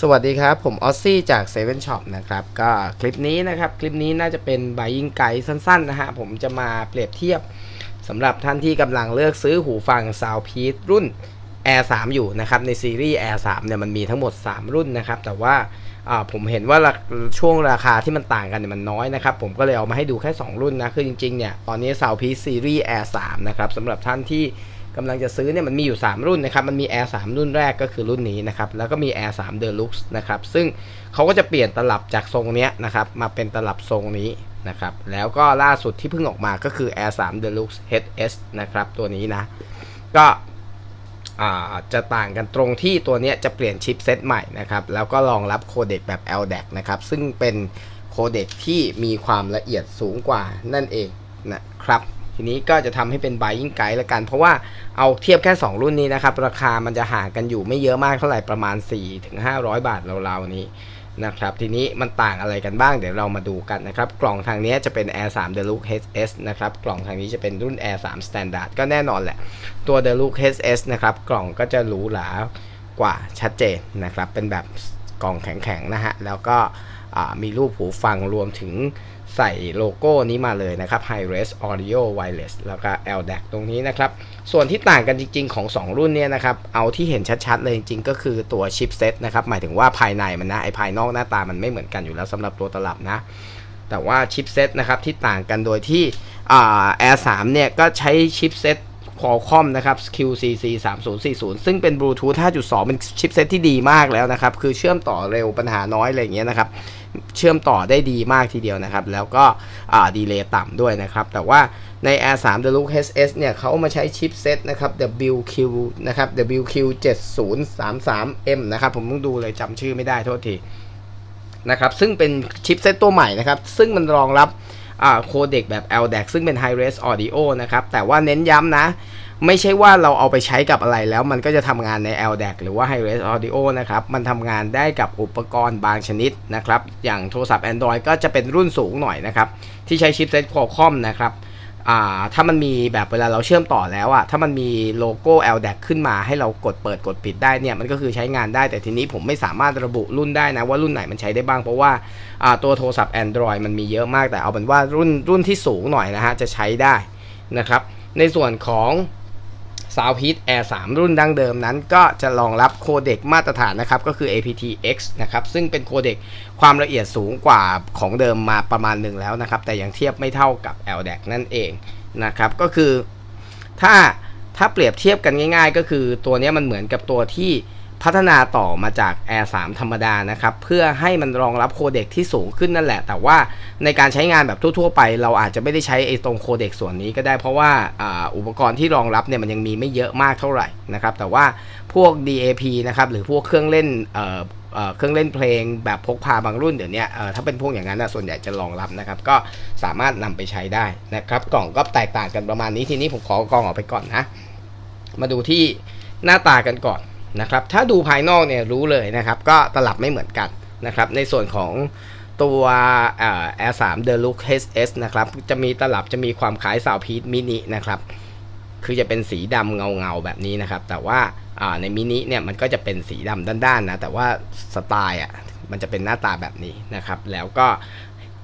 สวัสดีครับ ผมออซซี่จาก Seven Shop นะครับก็คลิปนี้นะครับ คลิปนี้น่าจะเป็น buying guide สั้นๆนะฮะ ผมจะมาเปรียบเทียบสำหรับท่านที่กำลังเลือกซื้อหูฟัง Soundpeace รุ่น Air 3 อยู่นะครับ ในซีรีส์ Air 3เนี่ยมันมีทั้งหมด 3 รุ่นนะครับ แต่ว่าผมเห็นว่าช่วงราคาที่มันต่างกันเนี่ยมันน้อยนะครับ ผมก็เลยเอามาให้ดูแค่ 2 รุ่นนะ คือจริงๆเนี่ยตอนนี้ Soundpeace Series Air 3นะครับสำหรับท่านที่ กำลังจะซื้อเนี่ยมันมีอยู่ 3 รุ่นนะครับ มันมี Air 3 รุ่นแรกก็คือรุ่นนี้นะครับ แล้วก็มี Air 3 Deluxe นะครับ ซึ่งเขาก็จะเปลี่ยนตลับจากทรงเนี้ยนะครับ มาเป็นตลับทรงนี้นะครับ แล้วก็ล่าสุดที่เพิ่งออกมาก็คือ Air 3 Deluxe HS นะครับ ตัวนี้นะ ก็จะต่างกันตรงที่ตัวนี้จะเปลี่ยนชิปเซตใหม่นะครับ แล้วก็รองรับโคเด็กแบบ LDAC นะครับ ซึ่งเป็นโคเด็กที่มีความละเอียดสูงกว่านั่นเองนะครับ ทีนี้ก็จะทำให้เป็น buying guide ละกัน เพราะว่าเอาเทียบแค่ 2 รุ่นนี้นะครับ ราคามันจะห่างกันอยู่ไม่เยอะมากเท่าไหร่ประมาณ 4-500 บาทราวๆนี้นะครับทีนี้มันต่างอะไรกันบ้างเดี๋ยวเรามาดูกันนะครับ กล่องทางนี้จะเป็น Air 3 Deluxe HS นะครับกล่องทางนี้จะเป็นรุ่น Air 3 Standard ก็แน่นอนแหละ ตัว Deluxe HS นะครับกล่องก็จะหรูหรากว่าชัดเจนนะครับเป็นแบบกล่องแข็งๆนะฮะแล้วก็มีรูปหูฟังรวมถึง ใส่โลโก้นี้มาเลยนะครับ High Res Audio Wireless แล้วก็ LDAC ตรงนี้นะครับ ส่วนที่ต่างกันจริง ๆ ของ 2 รุ่นเนี่ยนะครับ เอาที่เห็นชัดๆ เลยจริงๆ ก็คือตัวชิปเซตนะครับ หมายถึงว่าภายในมันนะ ไอภายนอกหน้าตามันไม่เหมือนกันอยู่แล้วสำหรับตัวตลับนะ แต่ว่าชิปเซตนะครับที่ต่างกันโดยที่ Air 3เนี่ยก็ใช้ชิปเซต Qualcomm นะครับ QCC 3040ซึ่งเป็นบลูทูธ5.2 เป็นชิปเซตที่ดีมากแล้วนะครับ คือเชื่อมต่อเร็วปัญหาน้อย อะไรอย่างเงี้ยนะครับ เชื่อมต่อได้ดีมากทีเดียวนะครับ แล้วก็ดีเลย์ต่ำด้วยนะครับ แต่ว่าใน Air 3 Deluxe HS เนี่ยเขามาใช้ชิปเซตนะครับ WQ นะครับ WQ 7033M นะครับ ผมต้องดูเลยจำชื่อไม่ได้โทษทีนะครับ ซึ่งเป็นชิปเซตตัวใหม่นะครับ ซึ่งมันรองรับ โคเด็กแบบ LDAC ซึ่งเป็น High Res Audio นะครับ แต่ว่าเน้นย้ำนะ ไม่ใช่ว่าเราเอาไปใช้กับอะไรแล้วมันก็จะทำงานใน LDAC หรือว่า High Res Audio นะครับ มันทำงานได้กับอุปกรณ์บางชนิดนะครับ อย่างโทรศัพท์ Android ก็จะเป็นรุ่นสูงหน่อยนะครับ ที่ใช้ชิปเซ็ต Qualcomm นะครับ ถ้ามันมีแบบเวลาเราเชื่อมต่อแล้วอะถ้ามันมีโลโก้ LDAC ขึ้นมาให้เรากดเปิดกดปิดได้เนี่ยมันก็คือใช้งานได้แต่ทีนี้ผมไม่สามารถระบุรุ่นได้นะว่ารุ่นไหนมันใช้ได้บ้างเพราะว่าตัวโทรศัพท์ Android มันมีเยอะมากแต่เอาเป็นว่ารุ่นรุ่นที่สูงหน่อยนะฮะจะใช้ได้นะครับในส่วนของ s o u n d p e a c Air 3 รุ่นดั้งเดิมนั้น ก็จะรองรับโคเด็กมาตรฐานนะครับ ก็คือ aptX นะครับ ซึ่งเป็นโคเด็กความละเอียดสูงกว่าของเดิมมาประมาณหนึ่งแล้วนะครับ แต่ยังเทียบไม่เท่ากับ LDAC นั่นเองนะครับ ก็คือถ้าถ้าเปรียบเทียบกันง่าย ๆ ก็คือตัวนี้มันเหมือนกับตัวที่ พัฒนาต่อมาจาก Air 3 ธรรมดานะครับ เพื่อให้มันรองรับโคเด็กที่สูงขึ้นนั่นแหละ แต่ว่าในการใช้งานแบบทั่วๆไป เราอาจจะไม่ได้ใช้ไอ้ตรงโคเด็กส่วนนี้ก็ได้เพราะว่าอุปกรณ์ที่รองรับเนี่ยมันยังมีไม่เยอะมากเท่าไหร่นะครับ แต่ว่าพวก DAP นะครับหรือพวกเครื่องเล่นเครื่องเล่นเพลงแบบพกพาบางรุ่นเดี๋ยวนี้ถ้าเป็นพวกอย่างนั้นนะส่วนใหญ่จะรองรับนะครับ ก็สามารถนำไปใช้ได้นะครับ กล่องก็แตกต่างกันประมาณนี้ทีนี้ผมขอกล่องออกไปก่อนนะ มาดูที่หน้าตากันก่อน นะครับถ้าดูภายนอกเนี่ยรู้เลยนะครับ ก็ตลับไม่เหมือนกันนะครับ ในส่วนของตัว Air 3 Deluxe HS นะครับ จะมีตลับจะมีความคล้ายสาวพีทมินินะครับ คือจะเป็นสีดำเงาเงาแบบนี้นะครับ แต่ว่าในมินิเนี่ยมันก็จะเป็นสีดำด้านๆนะ แต่ว่าสไตล์อะมันจะเป็นหน้าตาแบบนี้นะครับ แล้วก็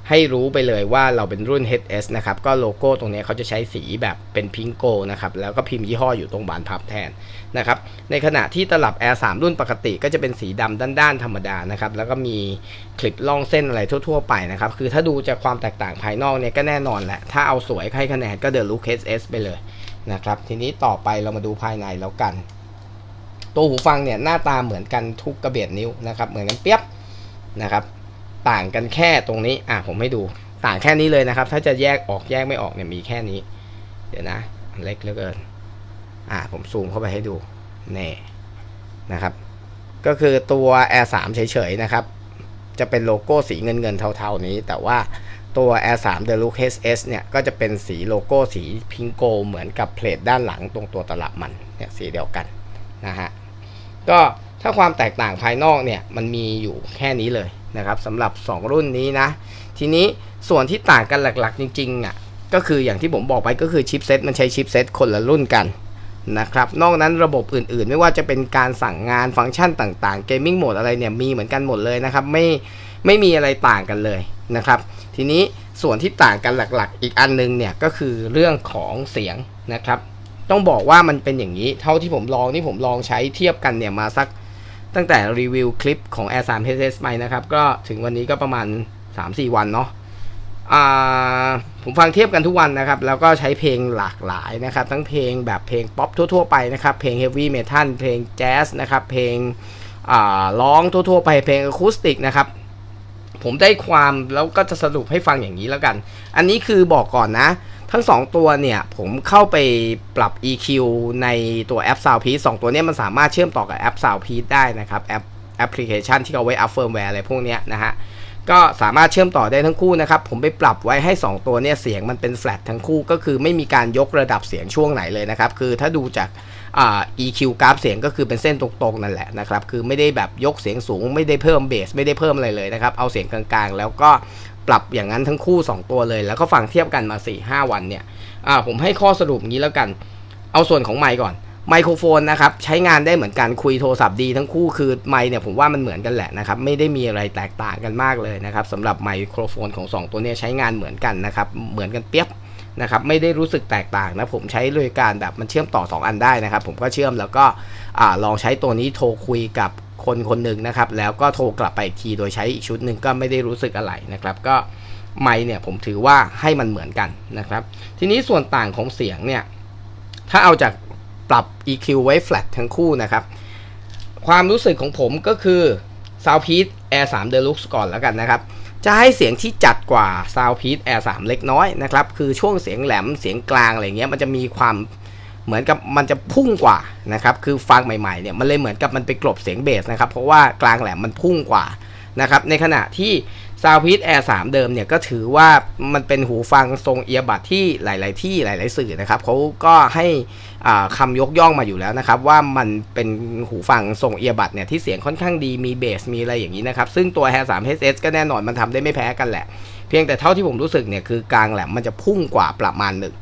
ให้รู้ไปเลยว่าเราเป็นรุ่น HS นะครับ ก็โลโก้ตรงนี้เขาจะใช้สีแบบเป็นพิงโกนะครับ แล้วก็พิมพ์ยี่ห้ออยู่ตรงบานพับแทนนะครับ ในขณะที่ตลับ Air 3 รุ่นปกติก็จะเป็นสีดำด้านๆธรรมดานะครับ แล้วก็มีคลิปล่องเส้นอะไรทั่วๆไปนะครับ คือถ้าดูจากความแตกต่างภายนอกเนี่ยก็แน่นอนแหละ ถ้าเอาสวยให้คะแนนก็เดอะลุค HS ไปเลยนะครับ ทีนี้ต่อไปเรามาดูภายในแล้วกัน ตัวหูฟังเนี่ยหน้าตาเหมือนกันทุกกระเบียดนิ้วนะครับ เหมือนกันเปียบนะครับ ต่างกันแค่ตรงนี้อะผมให้ดูต่างแค่นี้เลยนะครับ ถ้าจะแยกออกแยกไม่ออกเนี่ยมีแค่นี้ เดี๋ยวนะเล็กเหลือเกินอะผมซูมเข้าไปให้ดูแน่นะครับ ก็คือตัว Air 3เฉยๆนะครับ จะเป็นโลโก้สีเงินเงินเทาๆนี้ แต่ว่าตัว Air 3 Deluxe HS เนี่ย ก็จะเป็นสีโลโก้สี pink gold เหมือนกับ plate ด้านหลังตรงตัวตลับมันเนี่ยสีเดียวกันนะฮะก็ถ้าความแตกต่างภายนอกเนี่ย มันมีอยู่แค่นี้เลย นะครับสำหรับ 2 รุ่นนี้นะ ทีนี้ส่วนที่ต่างกันหลักๆ จริงๆอะก็คืออย่างที่ผมบอกไปก็คือ chipset มันใช้ chipset คนละรุ่นกันนะครับนอกนั้นระบบอื่นๆ ไม่ว่าจะเป็นการสั่งงานฟังก์ชันต่างๆ gaming mode อะไรเนี่ยมีเหมือนกันหมดเลยนะครับไม่ไม่มีอะไรต่างกันเลยนะครับทีนี้ส่วนที่ต่างกันหลักๆ อีกอันนึงเนี่ยก็คือเรื่องของเสียงนะครับ ต้องบอกว่ามันเป็นอย่างนี้ เท่าที่ผมลองที่ผมลองใช้เทียบกันเนี่ยมาสัก ตั้งแต่รีวิวคลิปของ Air 3 HS ไปนะครับ ก็ถึงวันนี้ก็ประมาณ 3-4 วันเนาะผมฟังเทียบกันทุกวันนะครับ แล้วก็ใช้เพลงหลากหลายนะครับ ทั้งเพลงแบบเพลงป๊อปทั่ว ๆ ไปนะครับ เพลงเฮฟวี่เมทัลเพลงแจ๊สนะครับ เพลงร้องทั่ว ๆ ไปเพลงอะคูสติกนะครับ ผมได้ความแล้วก็จะสรุปให้ฟังอย่างนี้แล้วกัน อันนี้คือบอกก่อนนะ ทั้ง 2 ตัวเนี่ย ผมเข้าไปปรับ EQ ในตัวแอป Soundpiece 2ตัวนี้มันสามารถเชื่อมต่อกับแอป Soundpiece ได้นะครับแอปแอปพลิเคชันที่เอาไว้อัพเฟิร์มแวร์อะไรพวกนี้นะฮะก็สามารถเชื่อมต่อได้ทั้งคู่นะครับ ผมไปปรับไว้ให้ 2 ตัวเนี่ยเสียงมันเป็นแฟลตทั้งคู่ก็คือไม่มีการยกระดับเสียงช่วงไหนเลยนะครับ คือถ้าดูจากา EQ กราฟเสียงก็คือเป็นเส้นตรงๆนั่นแหละนะครับ คือไม่ได้แบบยกเสียงสูง ไม่ได้เพิ่มเบสไม่ได้เพิ่มอะไรเลยนะครับ เอาเสียงกลางๆ แล้วก็ ปรับอย่างนั้นทั้งคู่ 2 ตัวเลย แล้วก็ฟังเทียบกันมา 4-5 วันเนี่ยผมให้ข้อสรุปงี้แล้วกัน เอาส่วนของไมค์ก่อนไมโครโฟนนะครับ ใช้งานได้เหมือนกันคุยโทรศัพท์ดีทั้งคู่คือไมค์เนี่ยผมว่ามันเหมือนกันแหละนะครับ ไม่ได้มีอะไรแตกต่างกันมากเลยนะครับสำหรับไมโครโฟนของ 2 ตัวนี้ใช้งานเหมือนกันนะครับ เหมือนกันเปียบนะครับไม่ได้รู้สึกแตกต่างนะผมใช้โดยการแบบมันเชื่อมต่อ 2 อันได้นะครับ ผมก็เชื่อมแล้วก็ลองใช้ตัวนี้โทรคุยกับ คนคนหนึ่งนะครับ แล้วก็โทรกลับไปอีกทีโดยใช้อีกชุดหนึ่งก็ไม่ได้รู้สึกอะไรนะครับ ก็ไมค์เนี่ยผมถือว่าให้มันเหมือนกันนะครับ ทีนี้ส่วนต่างของเสียงเนี่ย ถ้าเอาจากปรับ EQ ไว้ flat ทั้งคู่นะครับ ความรู้สึกของผมก็คือ Soundpeace Air 3 Deluxe ก่อนแล้วกันนะครับ จะให้เสียงที่จัดกว่า Soundpeace Air 3 เล็กน้อยนะครับ คือช่วงเสียงแหลมเสียงกลางอะไรเงี้ยมันจะมีความ เหมือนกับมันจะพุ่งกว่านะครับคือฟังใหม่ๆเนี่ยมันเลยเหมือนกับมันไปกลบเสียงเบสนะครับเพราะว่ากลางแหลมมันพุ่งกว่านะครับในขณะที่ s o u n d p i e c e Air 3เดิมเนี่ยก็ถือว่ามันเป็นหูฟังทรงเอียบัดที่หลาย ๆ ที่หลาย ๆ สื่อนะครับเขาก็ให้คำยกย่องมาอยู่แล้วนะครับ ว่ามันเป็นหูฟังทรงเอียบัดเนี่ยที่เสียงค่อนข้างดีมีเบสมีอะไรอย่างนี้นะครับ ซึ่งตัว Air 3 HS ก็แน่นอนมันทำได้ไม่แพ้กันแหละ เพียงแต่เท่าที่ผมรู้สึกเนี่ยคือกลางแหลมมันจะพุ่งกว่าประมาณหนึ่ง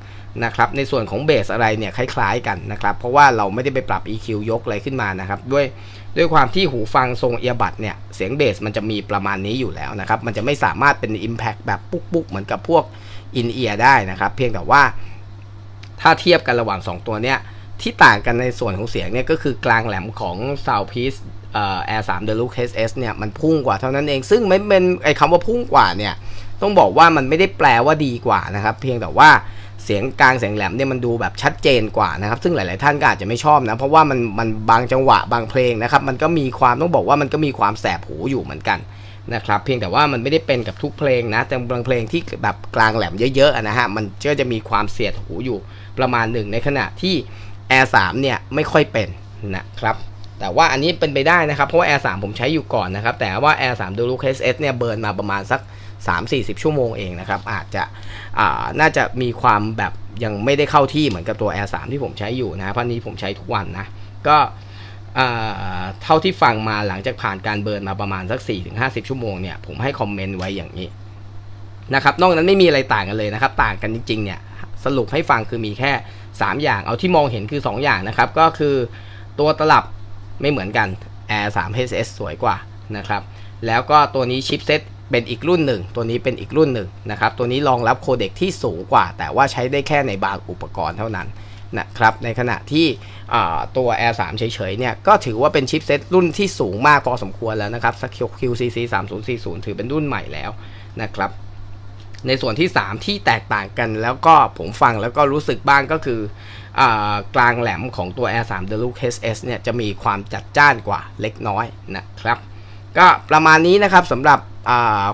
นะครับในส่วนของเบสอะไรเนี่ยคล้ายๆกันนะครับ เพราะว่าเราไม่ได้ไปปรับ EQ ยกอะไรขึ้นมานะครับด้วยด้วยความที่หูฟังทรงเอียบัดเนี่ยเสียงเบสมันจะมีประมาณนี้อยู่แล้วนะครับ มันจะไม่สามารถเป็น Impact แบบปุ๊กๆ เหมือนกับพวกอินเอียได้นะครับ เพียงแต่ว่าถ้าเทียบกันระหว่าง 2 ตัวเนี้ยที่ต่างกันในส่วนของเสียงเนี่ยก็คือกลางแหลมของ Soundpiece เอ่อ Air 3 Deluxe HS เนี่ยมันพุ่งกว่าเท่านั้นเอง ซึ่งไม่เป็นไอ้คำว่าพุ่งกว่าเนี่ยต้องบอกว่ามันไม่ได้แปลว่าดีกว่านะครับ เพียงแต่ว่า เสียงกลางเสียงแหลมเนี่ยมันดูแบบชัดเจนกว่านะครับซึ่งหลาย ๆ ท่านก็อาจจะไม่ชอบนะเพราะว่ามันมันบางจังหวะบางเพลงนะครับมันก็มีความต้องบอกว่ามันก็มีความแสบหูอยู่เหมือนกันนะครับเพียงแต่ว่ามันไม่ได้เป็นกับทุกเพลงนะแต่บางเพลงที่แบบกลางแหลมเยอะๆนะฮะมันก็จะมีความเสียดหูอยู่ประมาณหนึ่งในขณะที่ Air 3เนี่ยไม่ค่อยเป็นนะครับแต่ว่าอันนี้เป็นไปได้นะครับเพราะว่า Air 3ผมใช้อยู่ก่อนนะครับแต่ว่า Air 3 Deluxe SS เนี่ยเบิร์นมาประมาณสัก 3-40 ชั่วโมงเองนะครับ อาจจะน่าจะมีความแบบยังไม่ได้เข้าที่เหมือนกับตัว Air 3 ที่ผมใช้อยู่นะเพราะนี้ผมใช้ทุกวันนะ ก็เท่าที่ฟังมาหลังจากผ่านการเบิร์นมาประมาณสัก 4-50 ชั่วโมงเนี่ย ผมให้คอมเมนต์ไว้อย่างนี้นะครับ นอกนั้นไม่มีอะไรต่างกันเลยนะครับ ต่างกันจริงๆ เนี่ย สรุปให้ฟังคือมีแค่ 3 อย่าง เอาที่มองเห็นคือ 2 อย่างนะครับ ก็คือตัวตลับไม่เหมือนกัน Air 3 HS สวยกว่านะครับ แล้วก็ตัวนี้ชิปเซ็ต เป็นอีกรุ่นหนึ่ง ตัวนี้เป็นอีกรุ่นหนึ่งนะครับ ตัวนี้รองรับโคเด็กที่สูงกว่า แต่ว่าใช้ได้แค่ในบางอุปกรณ์เท่านั้นนะครับ ในขณะที่ตัว Air 3 เฉยๆ เนี่ย ก็ถือว่าเป็นชิปเซตรุ่นที่สูงมากพอสมควรแล้วนะครับ QCC 3040 ถือเป็นรุ่นใหม่แล้วนะครับ ในส่วนที่ 3 ที่แตกต่างกันแล้วก็ผมฟังแล้วก็รู้สึกบ้างก็คือกลางแหลมของตัว Air 3 Deluxe HS เนี่ย จะมีความจัดจ้านกว่าเล็กน้อยนะครับ ก็ประมาณนี้นะครับสำหรับ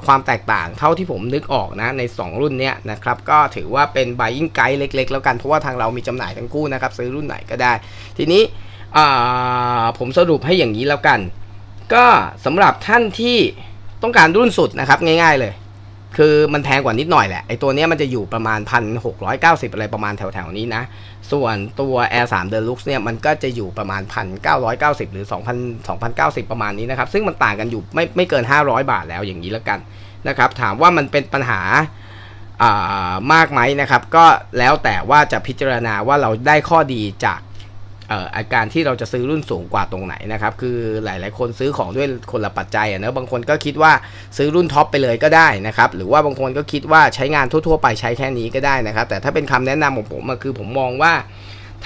ความแตกต่างเท่าที่ผมนึกออกนะใน 2 รุ่นนี้นะครับก็ถือว่าเป็น buying guide เล็ก ๆ แล้วกันเพราะว่าทางเรามีจำหน่ายทั้งคู่นะครับซื้อรุ่นไหนก็ได้ ทีนี้ผมสรุปให้อย่างนี้แล้วกัน ก็สำหรับท่านที่ต้องการรุ่นสุดนะครับง่าย ๆเลย คือมันแพงกว่านิดหน่อยแหละ ไอตัวนี้มันจะอยู่ประมาณ 1,690 อะไรประมาณแถวๆนี้นะ ส่วนตัว Air 3 Deluxe เนี่ยมันก็จะอยู่ประมาณ 1,990 หรือ 2,000 2,090 ประมาณนี้นะครับ ซึ่งมันต่างกันอยู่ไม่ไม่เกิน 500 บาทแล้วอย่างนี้แล้วกันนะครับ ถามว่ามันเป็นปัญหามากไหมนะครับ ก็แล้วแต่ว่าจะพิจารณาว่าเราได้ข้อดีจาก อาการที่เราจะซื้อรุ่นสูงกว่าตรงไหนนะครับ คือหลาย ๆ คนซื้อของด้วยคนละปัจจัยอะนะบางคนก็คิดว่าซื้อรุ่นท็อปไปเลยก็ได้นะครับ หรือว่าบางคนก็คิดว่าใช้งานทั่ว ๆ ไปใช้แค่นี้ก็ได้นะครับ แต่ถ้าเป็นคำแนะนำของผมคือผมมองว่า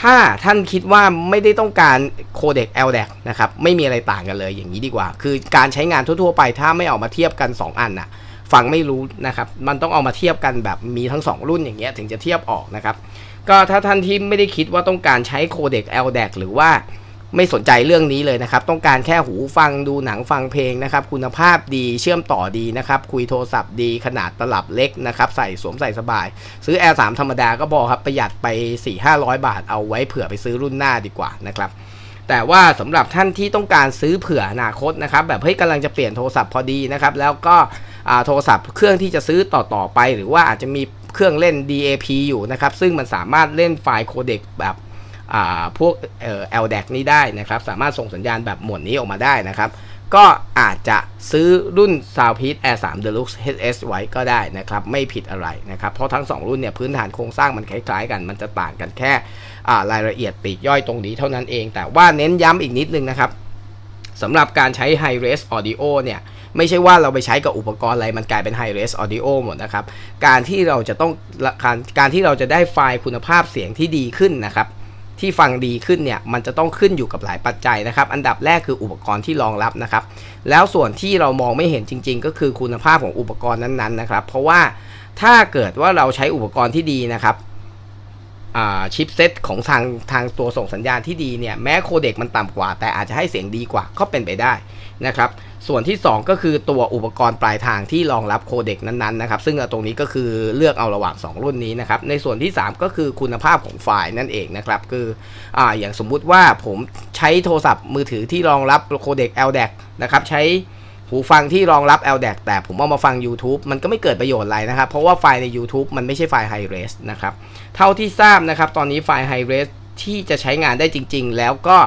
ถ้าท่านคิดว่าไม่ได้ต้องการ codec LDAC นะครับ ไม่มีอะไรต่างกันเลยอย่างนี้ดีกว่า คือการใช้งานทั่ว ๆ ไปถ้าไม่ออกมาเทียบกัน 2 อันน่ะฟังไม่รู้นะครับ มันต้องเอามาเทียบกันแบบมีทั้ง 2 รุ่นอย่างเงี้ยถึงจะเทียบออกนะครับ ก็ถ้าท่านที่ไม่ได้คิดว่าต้องการใช้โคเด็ก LDAC หรือว่าไม่สนใจเรื่องนี้เลยนะครับ ต้องการแค่หูฟังดูหนังฟังเพลงนะครับ คุณภาพดีเชื่อมต่อดีนะครับ คุยโทรศัพท์ดีขนาดตลับเล็กนะครับ ใส่สวมใส่สบาย ซื้อ Air 3 ธรรมดาก็พอครับ ประหยัดไป 4-500 บาทเอาไว้เผื่อไปซื้อรุ่นหน้าดีกว่านะครับแต่ว่าสำหรับท่านที่ต้องการซื้อเผื่ออนาคตนะครับ แบบเฮ้ยกำลังจะเปลี่ยนโทรศัพท์พอดีนะครับ แล้วก็โทรศัพท์เครื่องที่จะซื้อต่อๆไป หรือว่าอาจจะมี เครื่องเล่น DAP อยู่นะครับ ซึ่งมันสามารถเล่นไฟล์โคเด็กแบบพวกเอ่อ LDAC นี้ได้นะครับ สามารถส่งสัญญาณแบบหมวดนี้ออกมาได้นะครับ ก็อาจจะซื้อรุ่น Soundpeace Air 3 Deluxe HS ไว้ก็ได้นะครับ ไม่ผิดอะไรนะครับ เพราะทั้ง 2 รุ่นเนี่ยพื้นฐานโครงสร้างมันคล้ายๆ กัน มันจะต่างกันแค่รายละเอียดปีกย่อยตรงนี้เท่านั้นเอง แต่ว่าเน้นย้ำอีกนิดนึงนะครับสำหรับการใช้ High Res Audio เนี่ย ไม่ใช่ว่าเราไปใช้กับอุปกรณ์อะไรมันกลายเป็น High Res Audio หมดนะครับ การที่เราจะต้องการการที่เราจะได้ไฟล์คุณภาพเสียงที่ดีขึ้นนะครับที่ฟังดีขึ้นเนี่ยมันจะต้องขึ้นอยู่กับหลายปัจจัยนะครับ อันดับแรกคืออุปกรณ์ที่รองรับนะครับ แล้วส่วนที่เรามองไม่เห็นจริง ๆ ก็คือคุณภาพของอุปกรณ์นั้นๆนะครับ เพราะว่าถ้าเกิดว่าเราใช้อุปกรณ์ที่ดีนะครับชิปเซตของทางทางตัวส่งสัญญาณที่ดีเนี่ยแม้โคเด็กมันต่ำกว่า แต่อาจจะให้เสียงดีกว่าก็เป็นไปได้นะครับ ส่วนที่ 2 ก็คือตัวอุปกรณ์ปลายทางที่รองรับโคเด็กนั้นๆนะครับซึ่งตรงนี้ก็คือเลือกเอาระหว่าง 2 รุ่นนี้นะครับในส่วนที่ 3 ก็คือคุณภาพของไฟล์นั่นเองนะครับคืออ่าอย่างสมมุติว่าผมใช้โทรศัพท์มือถือที่รองรับ codec LDAC นะครับใช้หูฟังที่รองรับ LDAC แต่ผมเอามาฟัง YouTube มันก็ไม่เกิดประโยชน์อะไรนะครับ เพราะว่าไฟล์ใน YouTube มันไม่ใช่ไฟล์ High Res นะครับ เท่าที่ทราบนะครับ ตอนนี้ไฟล์ High Res ที่จะใช้งานได้จริง ๆ แล้วก็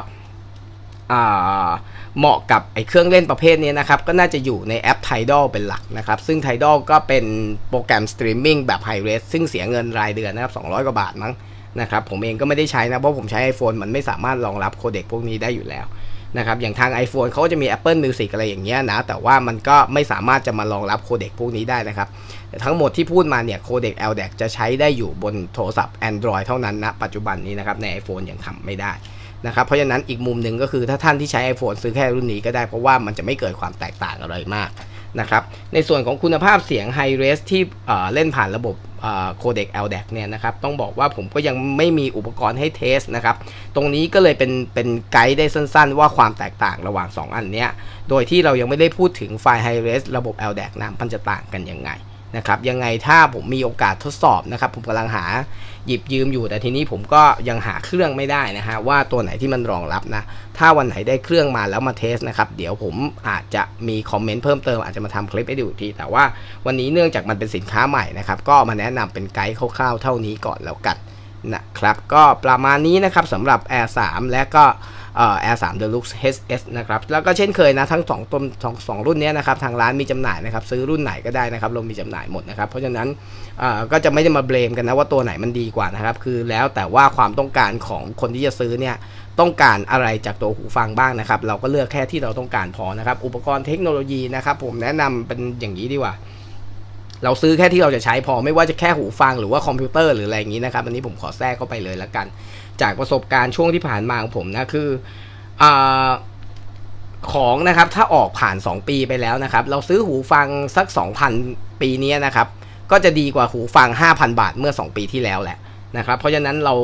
เหมาะกับไอ้เครื่องเล่นประเภทนี้นะครับ ก็น่าจะอยู่ในแอป Tidal เป็นหลักนะครับ ซึ่ง Tidal ก็เป็นโปรแกรมสตรีมมิ่งแบบ High Res ซึ่งเสียเงินรายเดือนนะครับ200 กว่าบาทมั้งนะครับผมเองก็ไม่ได้ใช้นะ เพราะผมใช้ iPhone มันไม่สามารถรองรับโคเด็กพวกนี้ได้อยู่แล้วนะครับอย่างทาง iPhone เขาจะมี Apple Music อะไรอย่างเงี้ยนะ แต่ว่ามันก็ไม่สามารถจะมารองรับโคเด็กพวกนี้ได้นะครับ แต่ทั้งหมดที่พูดมาเนี่ยโคเด็ก LDAC จะใช้ได้อยู่บนโทรศัพท์ Android เท่านั้นนะปัจจุบันนี้นะครับใน iPhone ยังทำไม่ได้ นะครับเพราะฉะนั้นอีกมุมหนึ่งก็คือถ้าท่านที่ใช้ iPhone ซื้อแค่รุ่นนี้ก็ได้เพราะว่ามันจะไม่เกิดความแตกต่างอะไรมากนะครับในส่วนของคุณภาพเสียง High Res ที่เล่นผ่านระบบโคเด็ก LDAC เนี่ยนะครับต้องบอกว่าผมก็ยังไม่มีอุปกรณ์ให้เทสนะครับตรงนี้ก็เลยเป็นเป็นไกด์ได้สั้นๆ ว่าความแตกต่างระหว่าง 2 อันเนี้ยโดยที่เรายังไม่ได้พูดถึงไฟล์ High Res ระบบ LDAC นะมันจะต่างกันยังไงนะครับยังไงถ้าผมมีโอกาสทดสอบนะครับผมกำลังหา หยิบยืมอยู่ แต่ทีนี้ผมก็ยังหาเครื่องไม่ได้นะฮะว่าตัวไหนที่มันรองรับนะ ถ้าวันไหนได้เครื่องมาแล้วมาเทสนะครับ เดี๋ยวผมอาจจะมีคอมเมนต์เพิ่มเติมอาจจะมาทำคลิปให้ดูที แต่ว่าวันนี้เนื่องจากมันเป็นสินค้าใหม่นะครับ ก็มาแนะนำเป็นไกด์คร่าวๆเท่านี้ก่อนแล้วกันนะครับ ก็ประมาณนี้นะครับสำหรับ Air 3 และก็ Air 3 Deluxe HS นะครับ แล้วก็เช่นเคยนะทั้ง2ต้นสองสองรุ่นนี้นะครับทางร้านมีจำหน่ายนะครับซื้อรุ่นไหนก็ได้นะครับเรามีจำหน่ายหมดนะครับ เพราะฉะนั้นก็จะไม่ได้มาเบลมกันนะว่าตัวไหนมันดีกว่านะครับ คือแล้วแต่ว่าความต้องการของคนที่จะซื้อเนี่ยต้องการอะไรจากตัวหูฟังบ้างนะครับ เราก็เลือกแค่ที่เราต้องการพอนะครับ อุปกรณ์เทคโนโลยีนะครับ ผมแนะนำเป็นอย่างนี้ดีกว่าเราซื้อแค่ที่เราจะใช้พอไม่ว่าจะแค่หูฟังหรือว่าคอมพิวเตอร์หรืออะไรอย่างนี้นะครับอันนี้ผมขอแทรกเข้าไปเลยแล้วกัน จากประสบการณ์ช่วงที่ผ่านมาของผมนะคืออของนะครับถ้าออกผ่าน 2 ปีไปแล้วนะครับ เราซื้อหูฟังสัก 2,000 ปีนี้นะครับ ก็จะดีกว่าหูฟัง 5,000 บาทเมื่อ 2 ปีที่แล้วแหละนะครับ เพราะฉะนั้นเรา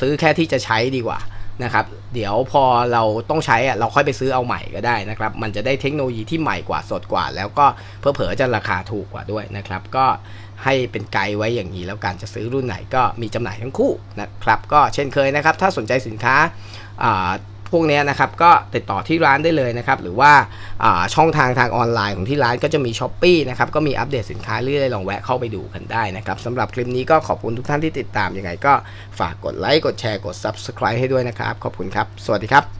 ซื้อแค่ที่จะใช้ดีกว่า นะครับ เดี๋ยวพอเราต้องใช้อะเราค่อยไปซื้อเอาใหม่ก็ได้นะครับ มันจะได้เทคโนโลยีที่ใหม่กว่าสดกว่า แล้วก็เพื่อเผอจะราคาถูกกว่าด้วยนะครับ ก็ให้เป็นไกด์ไว้อย่างนี้แล้วการจะซื้อรุ่นไหนก็มีจำหน่ายทั้งคู่นะครับ ก็เช่นเคยนะครับ ถ้าสนใจสินค้า พวกนี้นะครับก็ติดต่อที่ร้านได้เลยนะครับหรือว่าช่องทางทางออนไลน์ของที่ร้านก็จะมีช้อปปีนะครับก็มีอัปเดตสินค้าเรื่อยๆลองแวะเข้าไปดูกันได้นะครับสำหรับคลิปนี้ก็ขอบคุณทุกท่านที่ติดตามยังไงก็ฝากกดไลค์กดแชร์กด Subscribe ให้ด้วยนะครับ ขอบคุณครับ สวัสดีครับ